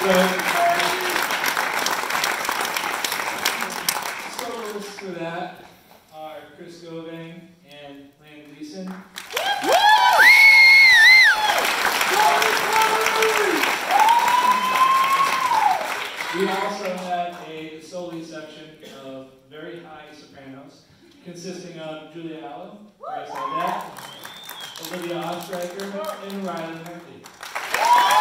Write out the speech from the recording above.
So, um, that are Chris Govang and Lane Gleason. We also had a soli section of very high sopranos, consisting of Julia Allen, Grace Odette, Olivia Ostriker, and Riley Murphy.